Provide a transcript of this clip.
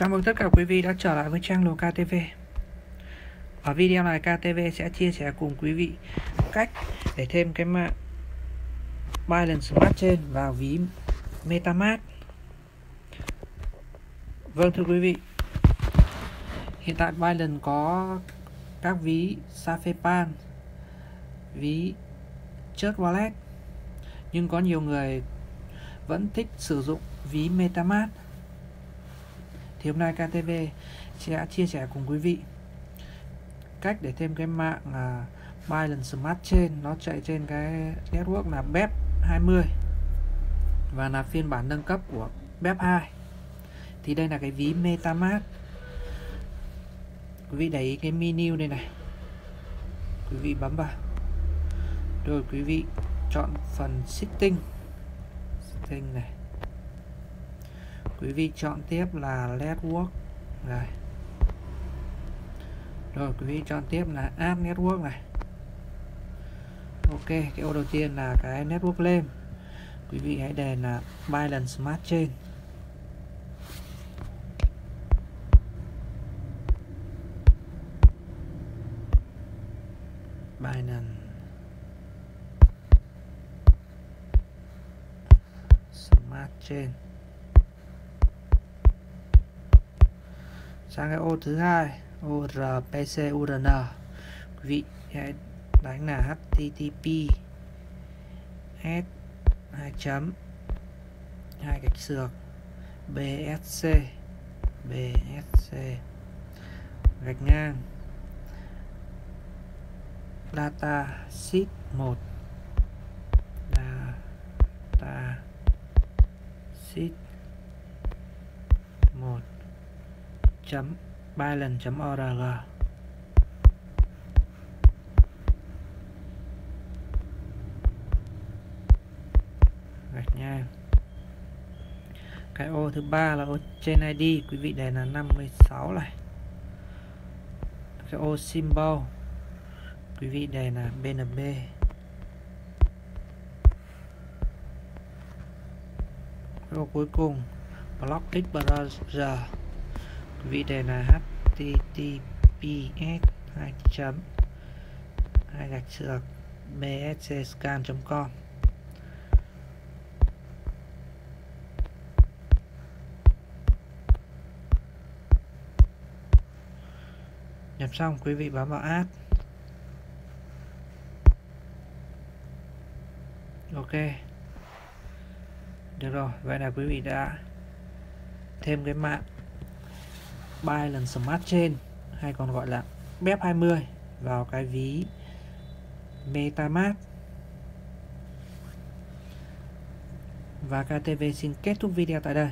Chào mừng tất cả quý vị đã trở lại với trang lồ KTV Ở video này KTV sẽ chia sẻ cùng quý vị cách để thêm cái mạng Binance Smart Chain vào ví Metamask. Vâng thưa quý vị. Hiện tại Binance có các ví Safepan, ví Church Wallet, nhưng có nhiều người vẫn thích sử dụng ví Metamask thì hôm nay KTV sẽ chia sẻ cùng quý vị cách để thêm cái mạng uh, Binance Smart Chain. Nó chạy trên cái network là BEP 20 và là phiên bản nâng cấp của BEP 2 thì đây là cái ví MetaMask. Quý vị để ý cái menu đây này. Quý vị bấm vào. Rồi quý vị chọn phần setting setting này quý vị chọn tiếp là network rồi, rồi quý vị chọn tiếp là add network này. Ok cái ô đầu tiên là cái network name quý vị hãy đề là Binance Smart Chain. Binance Smart Chain. Sang cái ô thứ hai urpcurn quý vị hãy đánh là http s 2 chấm hai gạch xược bsc bsc gạch ngang. Data sheet 1 data sheet 1 chấm balance.org gạch ngang cái ô thứ ba là ô trên ID quý vị đề là 56 này. Cái ô symbol, quý vị đề là BNB cái ô cuối cùng, block x browser vị đề là https 2 chấm, hai gạch trượt bscscan.com nhập xong, quý vị bấm vào add. Ok. Được rồi, vậy là quý vị đã thêm cái mạng Binance Smart Chain, hay còn gọi là BEP20 vào cái ví MetaMask. Và KTV xin kết thúc video tại đây.